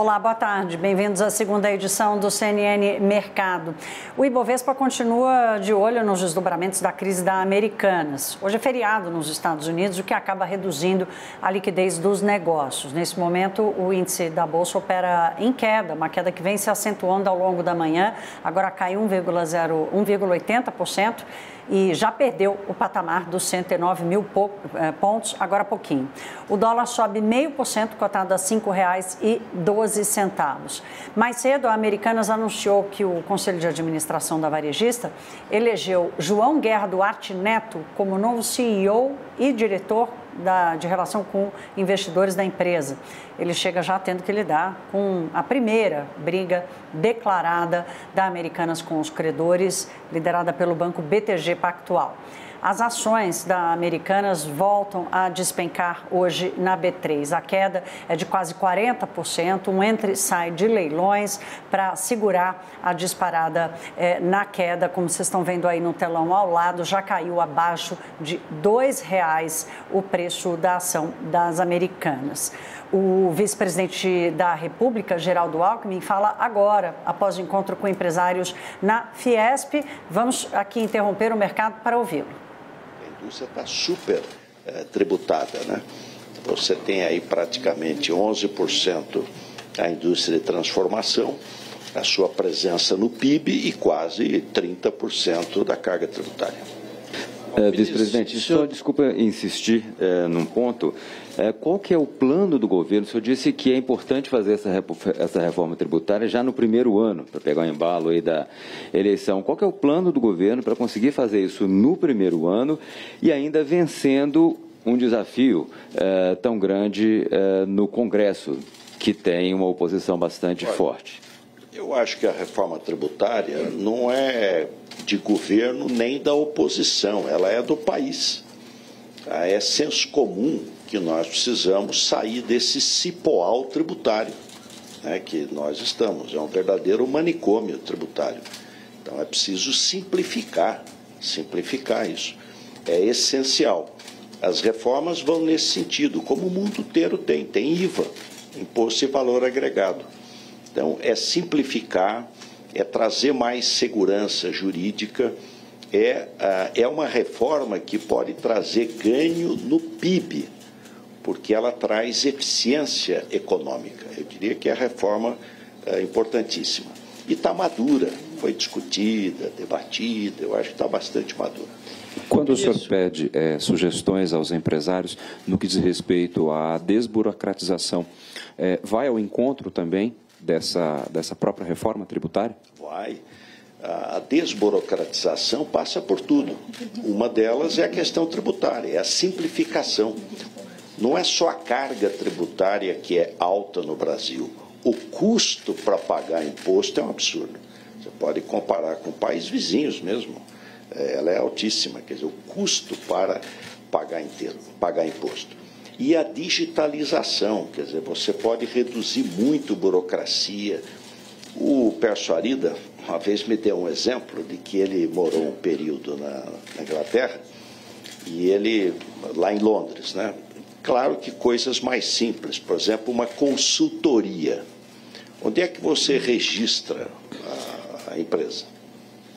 Olá, boa tarde. Bem-vindos à segunda edição do CNN Mercado. O Ibovespa continua de olho nos desdobramentos da crise da Americanas. Hoje é feriado nos Estados Unidos, o que acaba reduzindo a liquidez dos negócios. Nesse momento, o índice da Bolsa opera em queda, uma queda que vem se acentuando ao longo da manhã. Agora cai 1,80% e já perdeu o patamar dos 109 mil eh, pontos, agora há pouquinho. O dólar sobe 0,5%, cotado a R$ 5,12. Mais cedo, a Americanas anunciou que o Conselho de Administração da varejista elegeu João Guerra Duarte Neto como novo CEO e diretor da, de relação com investidores da empresa. Ele chega já tendo que lidar com a primeira briga declarada da Americanas com os credores, liderada pelo banco BTG Pactual. As ações da Americanas voltam a despencar hoje na B3. A queda é de quase 40%, um entre-sai de leilões para segurar a disparada é, na queda. Como vocês estão vendo aí no telão ao lado, já caiu abaixo de R$ 2,00 o preço da ação das Americanas. O vice-presidente da República, Geraldo Alckmin, fala agora, após o encontro com empresários na Fiesp. Vamos aqui interromper o mercado para ouvi-lo indústria está super é, tributada. Né? Você tem aí praticamente 11% da indústria de transformação, a sua presença no PIB e quase 30% da carga tributária. É, Vice-presidente, só desculpa insistir é, num ponto. É, qual que é o plano do governo? O senhor disse que é importante fazer essa, essa reforma tributária já no primeiro ano, para pegar o embalo aí da eleição. Qual que é o plano do governo para conseguir fazer isso no primeiro ano e ainda vencendo um desafio é, tão grande é, no Congresso, que tem uma oposição bastante Olha, forte? Eu acho que a reforma tributária não é de governo nem da oposição, ela é do país. Tá? É senso comum que nós precisamos sair desse cipoal tributário né, que nós estamos. É um verdadeiro manicômio tributário. Então é preciso simplificar, simplificar isso. É essencial. As reformas vão nesse sentido, como o mundo inteiro tem. Tem IVA, Imposto de Valor Agregado. Então é simplificar é trazer mais segurança jurídica, é, é uma reforma que pode trazer ganho no PIB, porque ela traz eficiência econômica. Eu diria que é a reforma é, importantíssima. E está madura, foi discutida, debatida, eu acho que está bastante madura. Quando o senhor pede é, sugestões aos empresários no que diz respeito à desburocratização, é, vai ao encontro também dessa, dessa própria reforma tributária? Vai. A desburocratização passa por tudo. Uma delas é a questão tributária, é a simplificação. Não é só a carga tributária que é alta no Brasil. O custo para pagar imposto é um absurdo. Você pode comparar com países vizinhos mesmo. É, ela é altíssima, quer dizer, o custo para pagar inteiro, pagar imposto e a digitalização, quer dizer, você pode reduzir muito burocracia. O Persuarida, uma vez me deu um exemplo de que ele morou um período na, na Inglaterra e ele, lá em Londres, né? Claro que coisas mais simples, por exemplo, uma consultoria. Onde é que você registra a, empresa?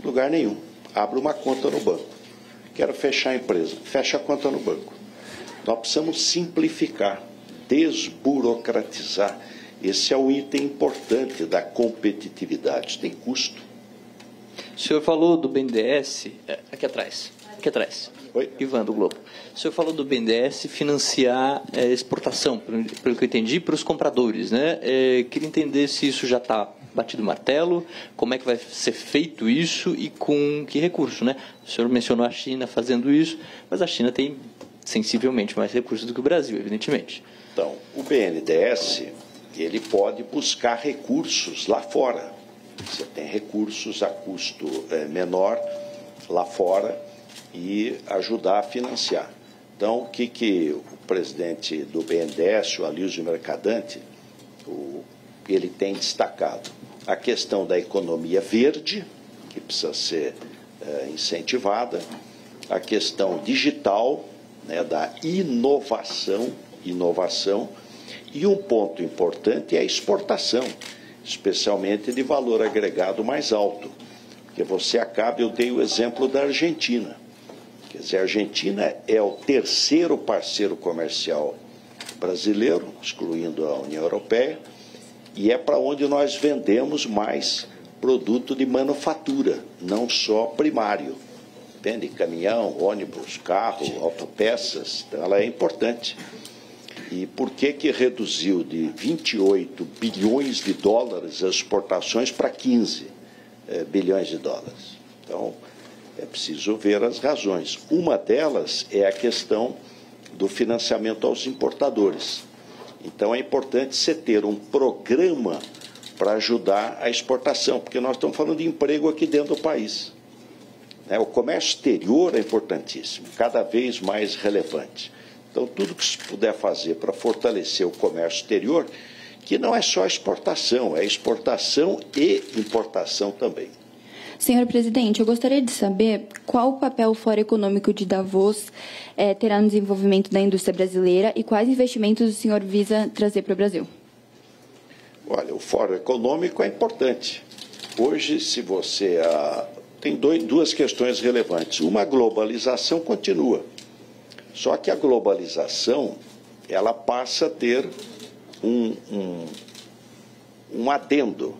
Lugar nenhum. Abre uma conta no banco. Quero fechar a empresa. Fecha a conta no banco. Nós precisamos simplificar, desburocratizar. Esse é o item importante da competitividade. Tem custo. O senhor falou do BNDES, é, aqui atrás, aqui atrás. Oi? Ivan, do Globo. O senhor falou do BNDES financiar é, exportação, pelo que eu entendi, para os compradores. Né? É, queria entender se isso já está batido o martelo, como é que vai ser feito isso e com que recurso. Né? O senhor mencionou a China fazendo isso, mas a China tem sensivelmente mais recursos do que o Brasil, evidentemente. Então, o BNDES ele pode buscar recursos lá fora. Você tem recursos a custo é, menor lá fora e ajudar a financiar. Então, o que, que o presidente do BNDES, o Alísio Mercadante, o, ele tem destacado? A questão da economia verde, que precisa ser é, incentivada, a questão digital, né, da inovação, inovação E um ponto importante é a exportação, especialmente de valor agregado mais alto. Porque você acaba, eu dei o exemplo da Argentina. Dizer, a Argentina é o terceiro parceiro comercial brasileiro, excluindo a União Europeia, e é para onde nós vendemos mais produto de manufatura, não só primário. Vende caminhão, ônibus, carro, autopeças, então ela é importante. E por que, que reduziu de 28 bilhões de dólares as exportações para 15 eh, bilhões de dólares? Então, é preciso ver as razões. Uma delas é a questão do financiamento aos importadores. Então é importante você ter um programa para ajudar a exportação, porque nós estamos falando de emprego aqui dentro do país. Né? O comércio exterior é importantíssimo, cada vez mais relevante. Então, tudo que se puder fazer para fortalecer o comércio exterior, que não é só exportação, é exportação e importação também. Senhor presidente, eu gostaria de saber qual o papel o Fórum Econômico de Davos é, terá no desenvolvimento da indústria brasileira e quais investimentos o senhor visa trazer para o Brasil. Olha, o Fórum Econômico é importante. Hoje, se você. Ah, tem dois, duas questões relevantes. Uma, a globalização continua. Só que a globalização ela passa a ter um, um, um adendo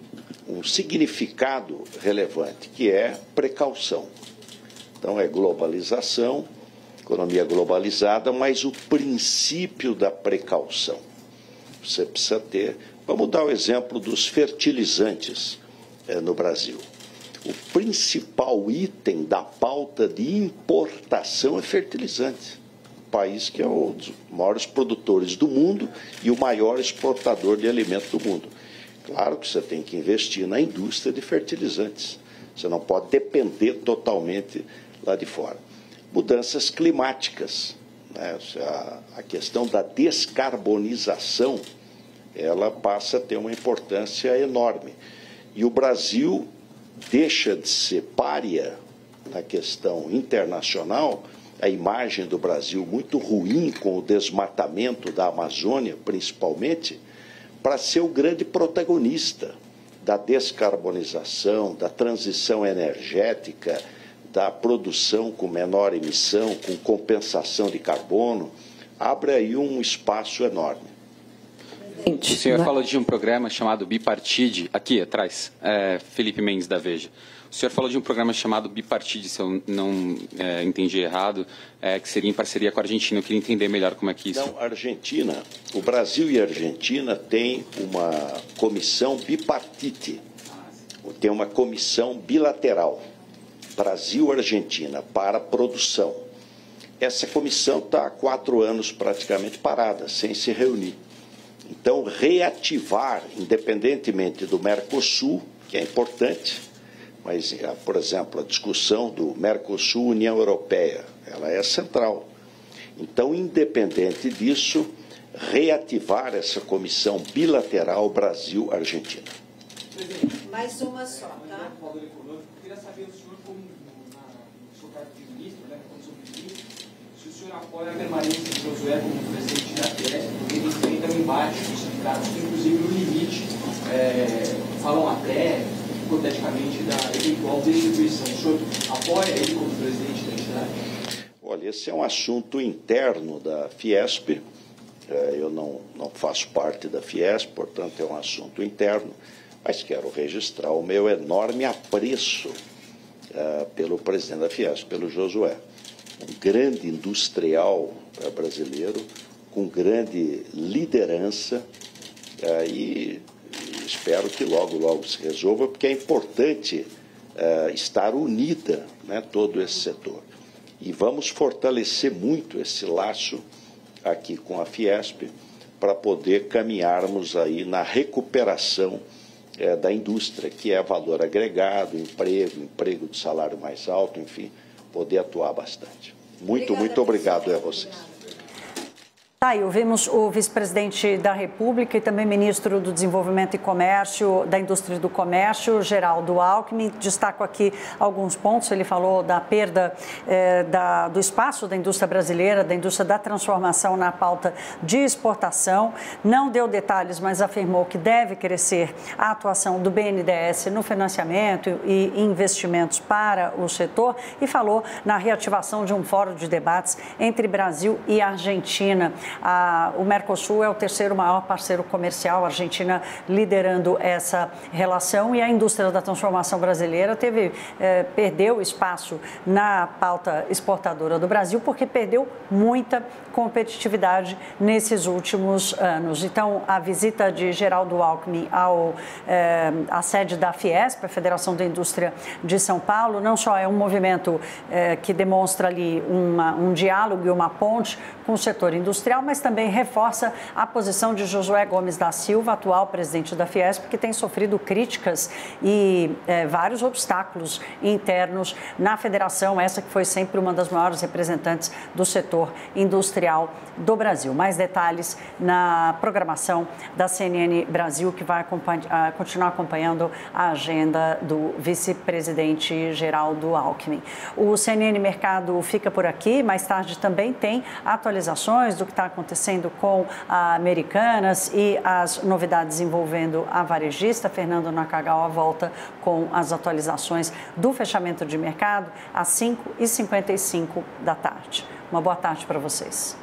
um significado relevante, que é precaução. Então, é globalização, economia globalizada, mas o princípio da precaução. Você precisa ter. Vamos dar o exemplo dos fertilizantes é, no Brasil. O principal item da pauta de importação é fertilizante. O país que é um dos maiores produtores do mundo e o maior exportador de alimentos do mundo. Claro que você tem que investir na indústria de fertilizantes. Você não pode depender totalmente lá de fora. Mudanças climáticas. Né? A questão da descarbonização ela passa a ter uma importância enorme. E o Brasil deixa de ser párea na questão internacional, a imagem do Brasil muito ruim com o desmatamento da Amazônia, principalmente, para ser o grande protagonista da descarbonização, da transição energética, da produção com menor emissão, com compensação de carbono, abre aí um espaço enorme. O senhor falou de um programa chamado Bipartide, aqui atrás, é, Felipe Mendes da Veja. O senhor falou de um programa chamado Bipartide, se eu não é, entendi errado, é, que seria em parceria com a Argentina. Eu queria entender melhor como é que isso. Não, a Argentina, o Brasil e a Argentina têm uma comissão bipartite, tem uma comissão bilateral, Brasil-Argentina, para produção. Essa comissão está há quatro anos praticamente parada, sem se reunir. Então, reativar, independentemente do Mercosul, que é importante, mas, eh, por exemplo, a discussão do Mercosul-União Europeia, ela é central. Então, independente disso, reativar essa comissão bilateral Brasil-Argentina. Mais uma só, tá? queria saber, o senhor, como no seu cargo de ministro, né, como ministro, se o senhor apoia a permanência de Josué como presidente da Fiesp, enfrenta um embate dos sindicatos, inclusive no limite é, falam até hipoteticamente, da eventual destituição. O senhor apoia ele como presidente da entidade? Olha, esse é um assunto interno da Fiesp. É, eu não, não faço parte da Fiesp, portanto, é um assunto interno, mas quero registrar o meu enorme apreço uh, pelo presidente da Fiesp, pelo Josué. Um grande industrial uh, brasileiro, com grande liderança uh, e espero que logo, logo se resolva, porque é importante uh, estar unida né, todo esse setor. E vamos fortalecer muito esse laço aqui com a Fiesp para poder caminharmos aí na recuperação uh, da indústria, que é valor agregado, emprego, emprego de salário mais alto, enfim, poder atuar bastante. Muito, Obrigada, muito obrigado a vocês. Tá aí, ouvimos o vice-presidente da República e também ministro do Desenvolvimento e Comércio, da Indústria e do Comércio, Geraldo Alckmin. Destaco aqui alguns pontos. Ele falou da perda eh, da, do espaço da indústria brasileira, da indústria da transformação na pauta de exportação. Não deu detalhes, mas afirmou que deve crescer a atuação do BNDES no financiamento e investimentos para o setor e falou na reativação de um fórum de debates entre Brasil e Argentina. A, o Mercosul é o terceiro maior parceiro comercial, a Argentina liderando essa relação e a indústria da transformação brasileira teve eh, perdeu espaço na pauta exportadora do Brasil porque perdeu muita competitividade nesses últimos anos. Então, a visita de Geraldo Alckmin ao eh, à sede da Fiesp, a Federação da Indústria de São Paulo, não só é um movimento eh, que demonstra ali uma, um diálogo e uma ponte com o setor industrial, mas também reforça a posição de Josué Gomes da Silva, atual presidente da Fiesp, que tem sofrido críticas e é, vários obstáculos internos na federação, essa que foi sempre uma das maiores representantes do setor industrial do Brasil. Mais detalhes na programação da CNN Brasil, que vai acompanhar, continuar acompanhando a agenda do vice-presidente Geraldo Alckmin. O CNN Mercado fica por aqui, mais tarde também tem atualizações do que está acontecendo com a Americanas e as novidades envolvendo a varejista. Fernando Nakagawa volta com as atualizações do fechamento de mercado às 5h55 da tarde. Uma boa tarde para vocês.